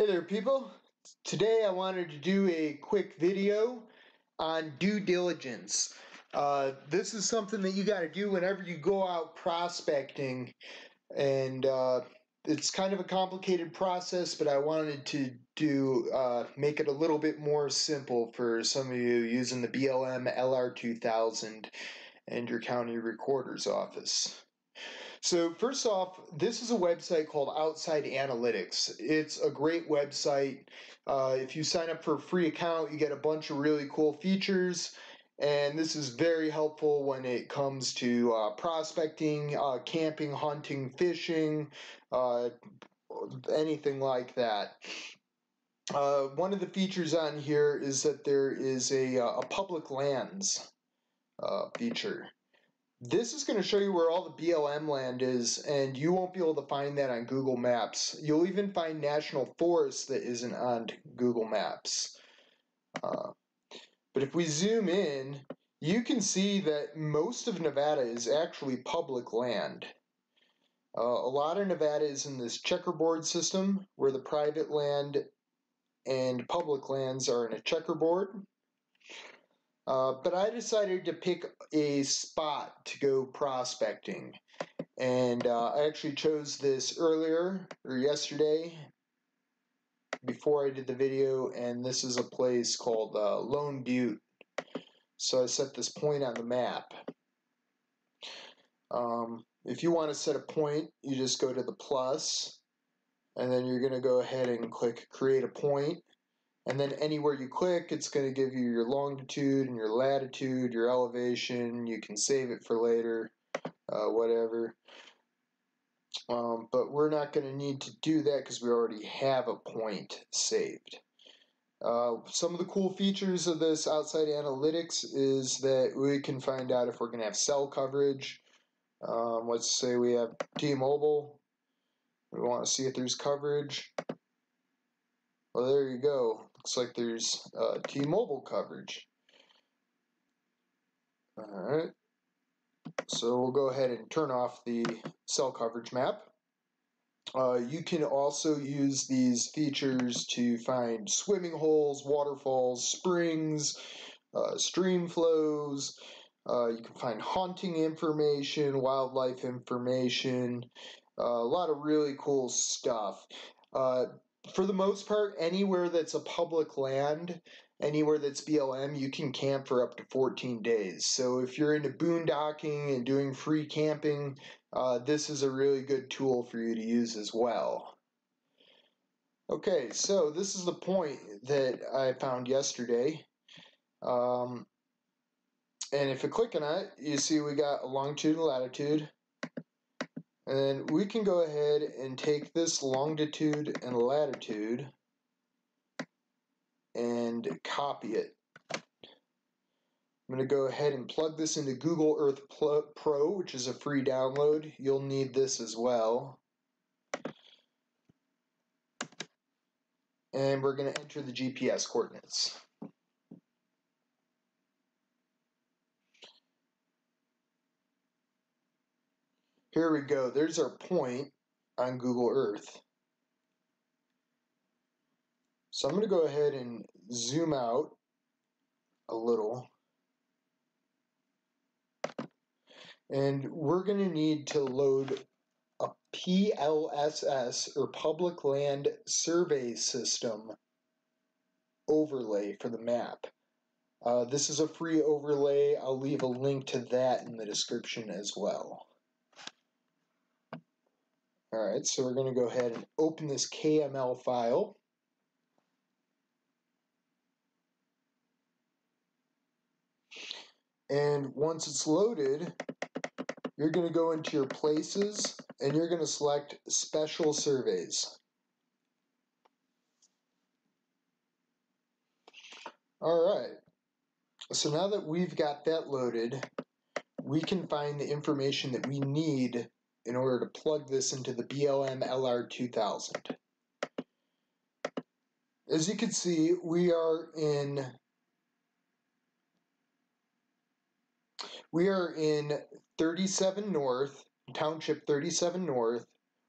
Hey there people. Today I wanted to do a quick video on due diligence. Uh, this is something that you got to do whenever you go out prospecting and uh, it's kind of a complicated process but I wanted to do uh, make it a little bit more simple for some of you using the BLM LR2000 and your county recorder's office. So first off, this is a website called Outside Analytics. It's a great website. Uh, if you sign up for a free account, you get a bunch of really cool features. And this is very helpful when it comes to uh, prospecting, uh, camping, hunting, fishing, uh, anything like that. Uh, one of the features on here is that there is a, uh, a public lands feature. This is going to show you where all the BLM land is, and you won't be able to find that on Google Maps. You'll even find national forests that isn't on Google Maps. Uh, but if we zoom in, you can see that most of Nevada is actually public land. Uh, a lot of Nevada is in this checkerboard system where the private land and public lands are in a checkerboard. Uh, but I decided to pick a spot to go prospecting. And uh, I actually chose this earlier, or yesterday, before I did the video, and this is a place called uh, Lone Butte. So I set this point on the map. Um, if you want to set a point, you just go to the plus, and then you're going to go ahead and click Create a Point and then anywhere you click, it's going to give you your longitude and your latitude, your elevation. You can save it for later, uh, whatever. Um, but we're not going to need to do that because we already have a point saved. Uh, some of the cool features of this outside analytics is that we can find out if we're going to have cell coverage. Um, let's say we have T-Mobile. We want to see if there's coverage. Well, there you go. Looks like there's uh, T-Mobile coverage. Alright. So we'll go ahead and turn off the cell coverage map. Uh, you can also use these features to find swimming holes, waterfalls, springs, uh, stream flows. Uh, you can find haunting information, wildlife information, uh, a lot of really cool stuff. For the most part, anywhere that's a public land, anywhere that's BLM, you can camp for up to 14 days. So if you're into boondocking and doing free camping, uh, this is a really good tool for you to use as well. Okay, so this is the point that I found yesterday. Um, and if you click on it, you see we got a longitude and latitude. And we can go ahead and take this longitude and latitude and copy it. I'm going to go ahead and plug this into Google Earth Pro, which is a free download. You'll need this as well. And we're going to enter the GPS coordinates. Here we go. There's our point on Google Earth. So I'm going to go ahead and zoom out a little. And we're going to need to load a PLSS or Public Land Survey System overlay for the map. Uh, this is a free overlay. I'll leave a link to that in the description as well. Alright, so we're going to go ahead and open this KML file. And once it's loaded, you're going to go into your places and you're going to select special surveys. Alright, so now that we've got that loaded, we can find the information that we need in order to plug this into the BLM LR2000. As you can see, we are in we are in 37 North, Township 37 North,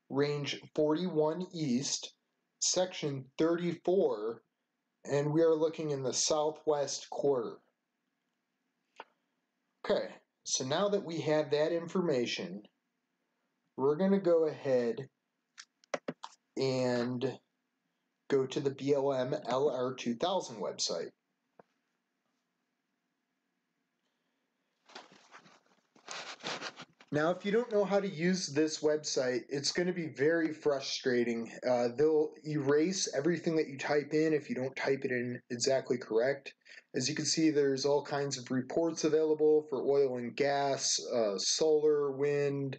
Range 41 East, section 34, and we are looking in the southwest quarter. Okay, so now that we have that information, we're going to go ahead and go to the BLM LR 2000 website. Now, if you don't know how to use this website, it's going to be very frustrating. Uh, they'll erase everything that you type in if you don't type it in exactly correct. As you can see, there's all kinds of reports available for oil and gas, uh, solar, wind,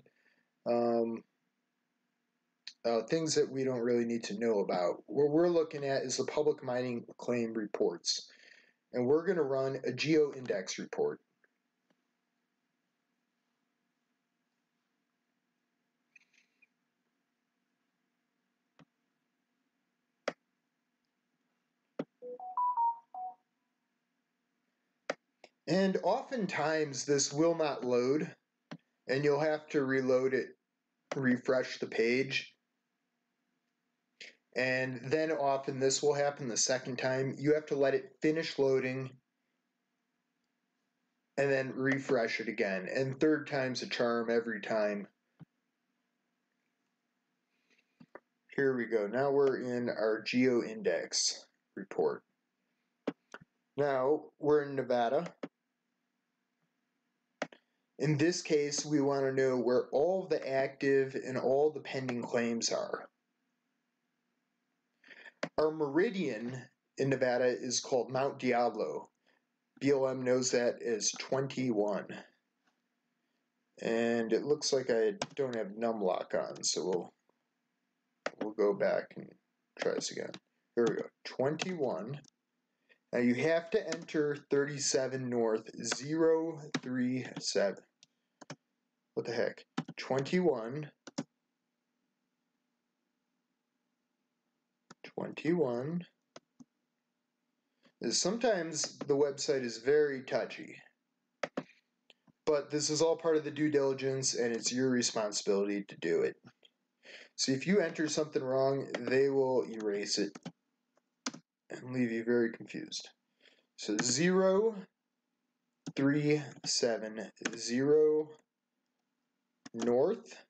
um, uh, things that we don't really need to know about. What we're looking at is the public mining claim reports. And we're going to run a GeoIndex report. And oftentimes this will not load and you'll have to reload it, refresh the page. And then often this will happen the second time. You have to let it finish loading and then refresh it again. And third time's a charm every time. Here we go. Now we're in our geo index report. Now we're in Nevada. In this case, we want to know where all the active and all the pending claims are. Our meridian in Nevada is called Mount Diablo. BLM knows that as 21. And it looks like I don't have numlock on, so we'll we'll go back and try this again. Here we go. 21. Now you have to enter 37 north 037 what the heck, 21, 21, is sometimes the website is very touchy. But this is all part of the due diligence and it's your responsibility to do it. So if you enter something wrong, they will erase it and leave you very confused. So 0, 3, 7, 0, north,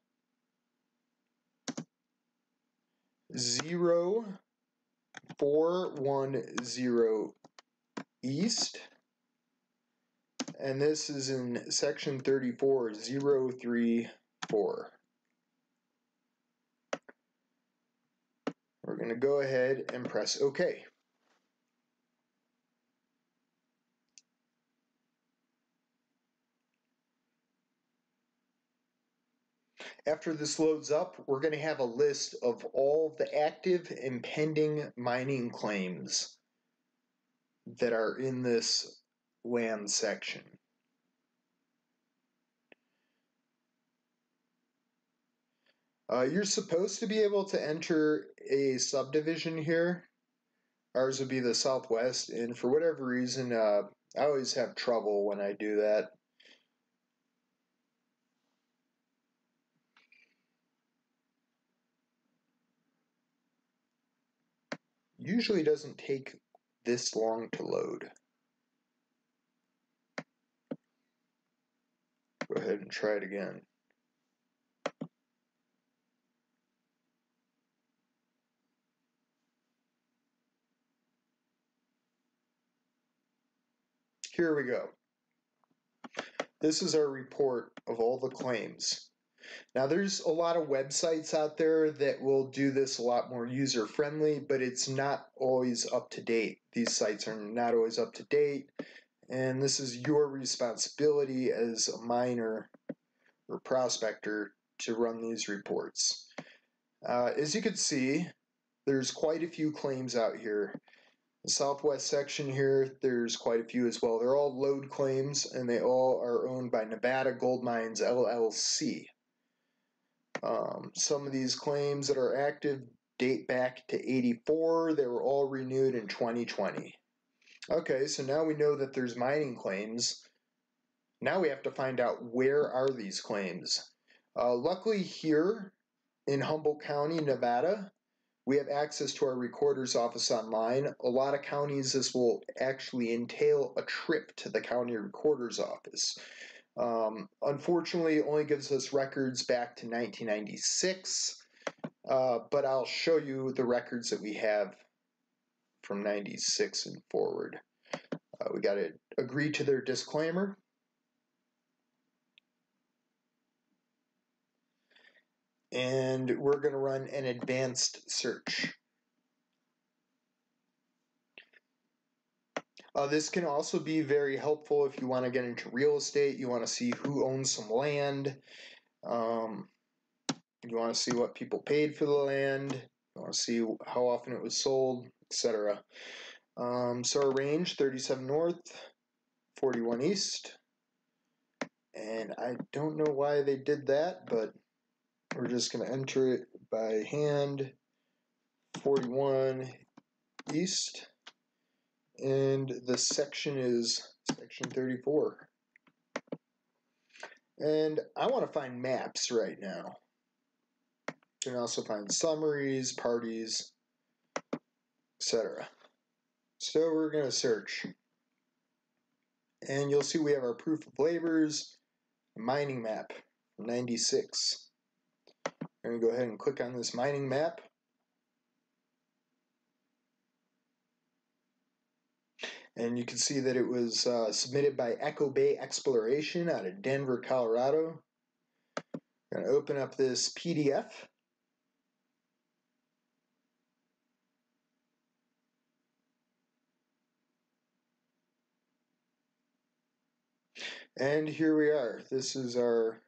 zero, four, one, zero, east, and this is in section 34, 034. We're going to go ahead and press OK. After this loads up, we're going to have a list of all the active and pending mining claims that are in this land section. Uh, you're supposed to be able to enter a subdivision here. Ours would be the southwest, and for whatever reason, uh, I always have trouble when I do that. Usually doesn't take this long to load. Go ahead and try it again. Here we go. This is our report of all the claims. Now, there's a lot of websites out there that will do this a lot more user friendly, but it's not always up to date. These sites are not always up to date, and this is your responsibility as a miner or prospector to run these reports. Uh, as you can see, there's quite a few claims out here. The southwest section here, there's quite a few as well. They're all lode claims, and they all are owned by Nevada Gold Mines LLC. Um, some of these claims that are active date back to 84. They were all renewed in 2020. Okay, so now we know that there's mining claims. Now we have to find out where are these claims. Uh, luckily here in Humboldt County, Nevada, we have access to our recorder's office online. A lot of counties, this will actually entail a trip to the county recorder's office. Um, unfortunately, it only gives us records back to 1996, uh, but I'll show you the records that we have from 96 and forward. Uh, we got to agree to their disclaimer. And we're going to run an advanced search. Uh, this can also be very helpful if you want to get into real estate, you want to see who owns some land, um, you want to see what people paid for the land, you want to see how often it was sold, etc. Um, so our range 37 north, 41 east, and I don't know why they did that, but we're just going to enter it by hand. 41 east and the section is section 34 and I want to find maps right now. You can also find summaries parties etc so we're going to search. And you'll see we have our proof of labors mining map 96 I'm going to go ahead and click on this mining map and you can see that it was uh, submitted by Echo Bay Exploration out of Denver, Colorado. I'm going to open up this PDF. And here we are. This is our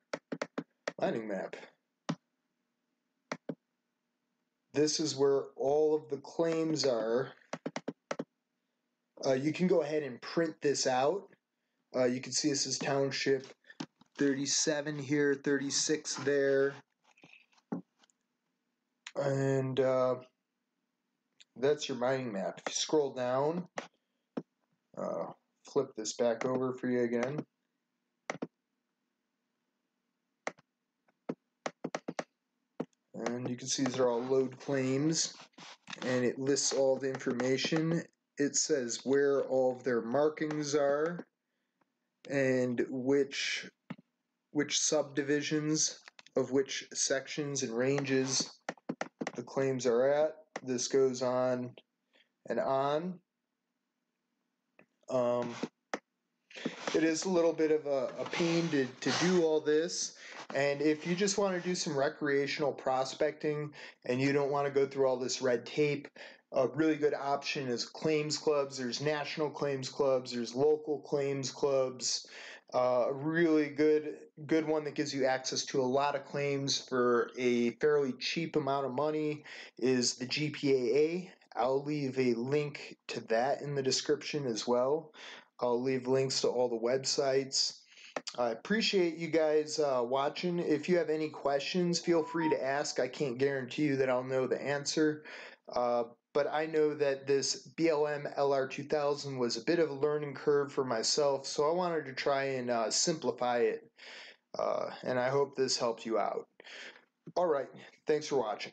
mining map. This is where all of the claims are uh, you can go ahead and print this out. Uh, you can see this is township 37 here, 36 there. And uh, that's your mining map. If you scroll down, uh, flip this back over for you again. And you can see these are all lode claims and it lists all the information it says where all of their markings are and which which subdivisions of which sections and ranges the claims are at. This goes on and on. Um, it is a little bit of a, a pain to, to do all this. And if you just want to do some recreational prospecting and you don't want to go through all this red tape, a really good option is claims clubs. There's national claims clubs. There's local claims clubs. Uh, a really good good one that gives you access to a lot of claims for a fairly cheap amount of money is the GPAA. I'll leave a link to that in the description as well. I'll leave links to all the websites. I appreciate you guys uh, watching. If you have any questions, feel free to ask. I can't guarantee you that I'll know the answer. Uh, but I know that this BLM LR2000 was a bit of a learning curve for myself, so I wanted to try and uh, simplify it. Uh, and I hope this helped you out. All right, thanks for watching.